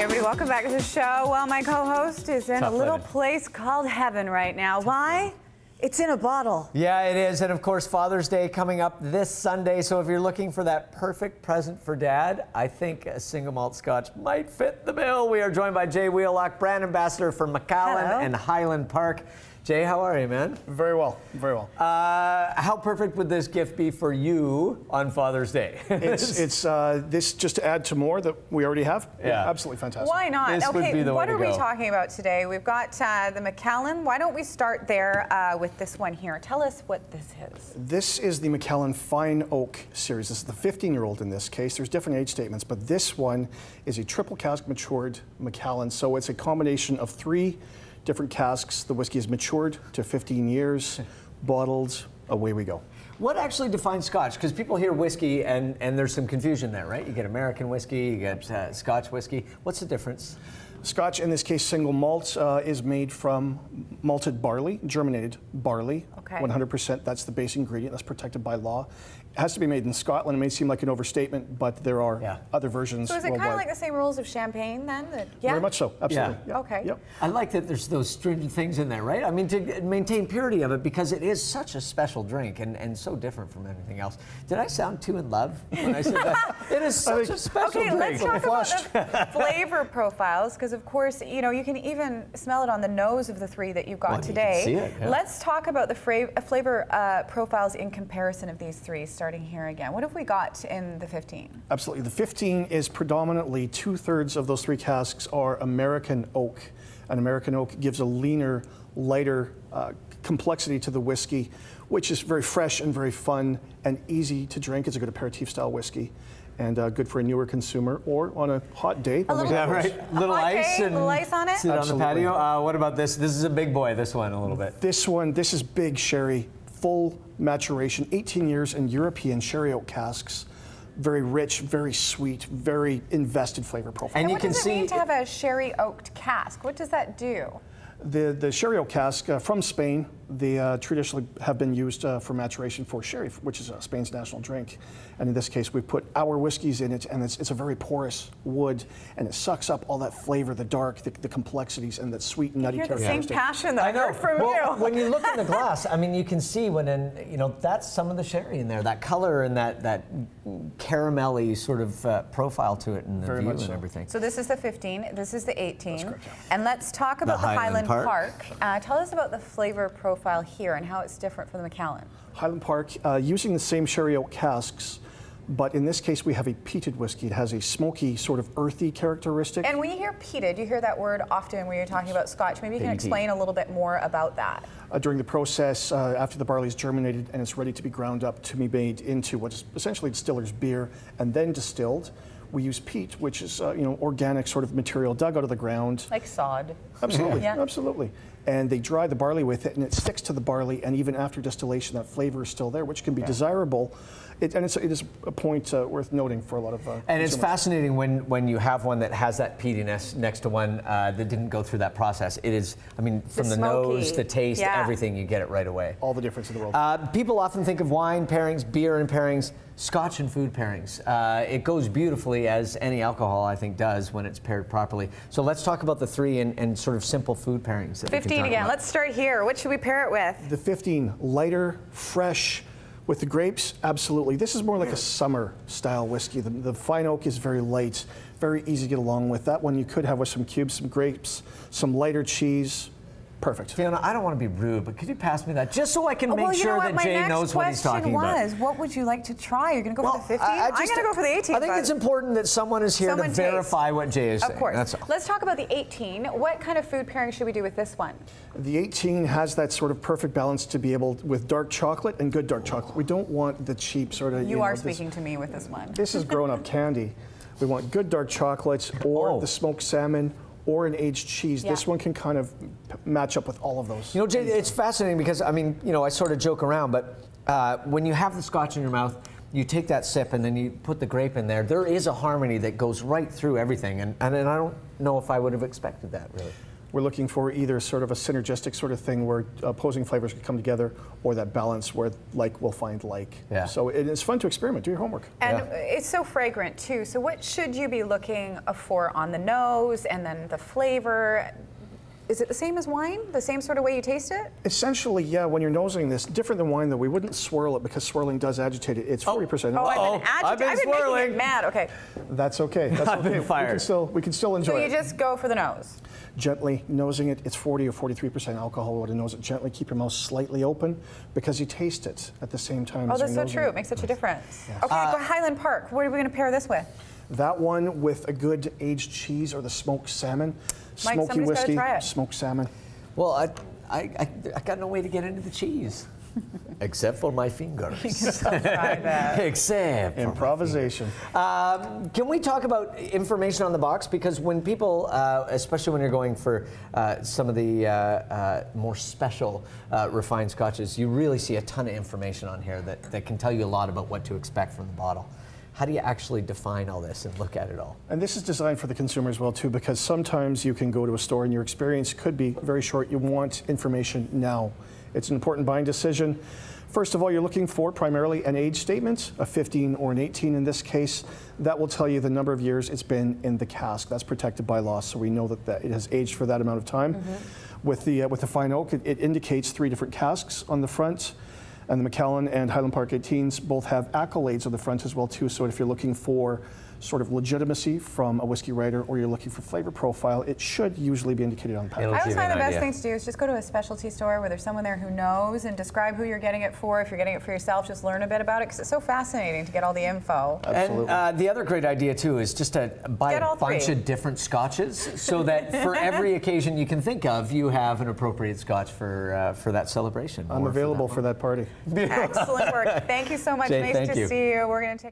everybody, welcome back to the show. Well, my co-host is in Tough a little place called heaven right now. Why? It's in a bottle. Yeah, it is. And of course, Father's Day coming up this Sunday. So if you're looking for that perfect present for dad, I think a single malt scotch might fit the bill. We are joined by Jay Wheelock, brand ambassador for Macallan Hello. and Highland Park. Jay, how are you, man? Very well, very well. Uh, how perfect would this gift be for you on Father's Day? it's it's uh, this just to add to more that we already have. Yeah. absolutely fantastic. Why not? This would okay, be the what way are to we go. talking about today? We've got uh, the Macallan. Why don't we start there uh, with this one here? Tell us what this is. This is the Macallan Fine Oak series. This is the 15-year-old in this case. There's different age statements, but this one is a triple cask matured Macallan. So it's a combination of three different casks. The whiskey is matured to 15 years, bottled. Away we go. What actually defines Scotch? Because people hear whiskey and, and there's some confusion there, right? You get American whiskey, you get uh, Scotch whiskey. What's the difference? Scotch, in this case, single malt, uh, is made from malted barley, germinated barley. Okay. 100%. That's the base ingredient. That's protected by law. It has to be made in Scotland. It may seem like an overstatement, but there are Yeah. other versions So is it kind of like the same rules of champagne then? That, yeah. Very much so. Absolutely. Yeah. Yep. Okay. Yep. I like that there's those stringent things in there, right? I mean, to maintain purity of it because it is such a special drink and, and so different from anything else. Did I sound too in love when I said that? it is such a special Okay, drink. let's talk about the flavor profiles because, of course, you know you can even smell it on the nose of the three that you've got Well, you can today. see it, yeah. Let's talk about the fra- uh, flavor uh, profiles in comparison of these three. Starting here again, what have we got in the 15? Absolutely. The 15 is predominantly two thirds of those three casks are American oak. And American oak gives a leaner, lighter uh, complexity to the whiskey, which is very fresh and very fun and easy to drink. It's a good aperitif style whiskey and uh, good for a newer consumer or on a hot day. when we little- yeah, those. right. Little Okay, ice and little ice on it? sit Absolutely. on the patio. Uh, what about this? This is a big boy. This one a little bit. This one, this is big sherry, full maturation, 18 years in European sherry oak casks. Very rich, very sweet, very invested flavor profile. And you what can does see it mean to have a sherry oaked cask? What does that do? The, the sherry oak cask uh, from Spain, they uh, traditionally have been used uh, for maturation for sherry, which is uh, Spain's national drink. And in this case, we put our whiskeys in it, and it's, it's a very porous wood, and it sucks up all that flavor, the dark, the, the complexities, and that sweet, nutty You're the same passion that I, know, from well, you. when you look in the glass, I mean, you can see when, in, you know, that's some of the sherry in there. That color and that that caramelly sort of uh, profile to it, and the Very view much and so. everything. So this is the 15, this is the 18. correct, yeah. And let's talk about the, Highland Highland, Park. Park. Uh, tell us about the flavor profile here and how it's different from the Macallan. Highland Park, uh, using the same sherry oak casks, but in this case, we have a peated whiskey. It has a smoky, sort of earthy characteristic. And when you hear peated, you hear that word often when you're talking about Scotch. Maybe you can explain a little bit more about that. uh, during the process uh, after the barley is germinated and it's ready to be ground up to be made into what's essentially distiller's beer and then distilled. We use peat, which is uh, you know organic sort of material dug out of the ground. Like sod. Absolutely, Yeah. absolutely. And they dry the barley with it, and it sticks to the barley. And even after distillation, that flavor is still there, which can be desirable. It, and it's, it is a point uh, worth noting for a lot of. Uh, And it's fascinating when, when you have one that has that peatiness next to one uh, that didn't go through that process. It is, I mean, from the, nose, the taste, yeah. everything, you get it right away. all the difference in the world. Uh, people often think of wine pairings, beer and pairings, scotch and food pairings. Uh, it goes beautifully as any alcohol, I think, does when it's paired properly. So let's talk about the three and, and sort of simple food pairings. That we can 15 talk again. about. Let's start here. What should we pair it with? The 15, lighter, fresh. With the grapes, absolutely. This is more like a summer style whiskey. The, the fine oak is very light, very easy to get along with. That one you could have with some cubes, some grapes, some lighter cheese. Perfect. Fiona, I don't want to be rude, but could you pass me that just so I can oh, make well, you sure know what? that My Jay next knows what he's question talking was, about? what would you like to try? You're going to go for the 15? I, I am going to go for the 18. I think it's important that someone is here Someone to taste. verify what Jay is Of saying. course. That's all. Let's talk about the 18. What kind of food pairing should we do with this one? The 18 has that sort of perfect balance to be able, with dark chocolate and good dark chocolate. We don't want the cheap sort of. You, know, are this- speaking to me with this one. This is grown up candy. We want good dark chocolates or Oh. the smoked salmon or an aged cheese. Yeah. This one can kind of p- match up with all of those. You know, Jay, it's fascinating because I mean, you know, I sort of joke around, but uh, when you have the scotch in your mouth, you take that sip and then you put the grape in there. There is a harmony that goes right through everything, and and, and I don't know if I would have expected that really. We're looking for either sort of a synergistic sort of thing where opposing flavors could come together, or that balance where like will find like. Yeah. So it is fun to experiment. Do your homework. And Yeah. it's so fragrant too. So what should you be looking uh, for on the nose and then the flavor? Is it the same as wine? The same sort of way you taste it? Essentially, yeah. When you're nosing this, different than wine though, we wouldn't swirl it because swirling does agitate it. It's 40%. Oh, I've Uh-oh, been agitated. I've been swirling. it mad. Okay. That's okay. That's I've been okay. We fired. can still we can still enjoy So you it. just go for the nose. gently nosing it. It's 40 or 43% alcohol. Would nose it gently. Keep your mouth slightly open because you taste it at the same time. Oh, as that's you're so true. it. It makes such a difference. Okay, Uh, Highland Park. What are we going to pair this with? That one with a good aged cheese or the smoked salmon, Mike, smoky somebody's whiskey, try it. smoked salmon. Well, I, I, I, I got no way to get into the cheese, except for my fingers. Try that. except for my Improvisation. Um, can we talk about information on the box? Because when people, uh, especially when you're going for uh, some of the uh, uh, more special uh, refined scotches, you really see a ton of information on here that, that can tell you a lot about what to expect from the bottle. How do you actually define all this and look at it all? And this is designed for the consumer as well too, because sometimes you can go to a store and your experience could be very short. You want information now. It's an important buying decision. First of all, you're looking for primarily an age statement, a 15 or an 18 in this case. That will tell you the number of years it's been in the cask. That's protected by law, so we know that, that it has aged for that amount of time. With the uh, with the fine oak, it, it indicates three different casks on the front. And the Macallan and Highland Park 18s both have accolades on the front as well too. So if you're looking for sort of legitimacy from a whiskey writer or you're looking for flavor profile, it should usually be indicated on the It'll package. I always find an the best idea. thing to do is just go to a specialty store where there's someone there who knows and describe who you're getting it for. If you're getting it for yourself, just learn a bit about it because it's so fascinating to get all the info. Absolutely. And uh, the other great idea too is just to buy Get a bunch three. of different scotches, so that for every occasion you can think of, you have an appropriate scotch for uh, for that celebration. I'm available for that party. Excellent work. Thank you so much. Jay, nice to you. see you. We're going to take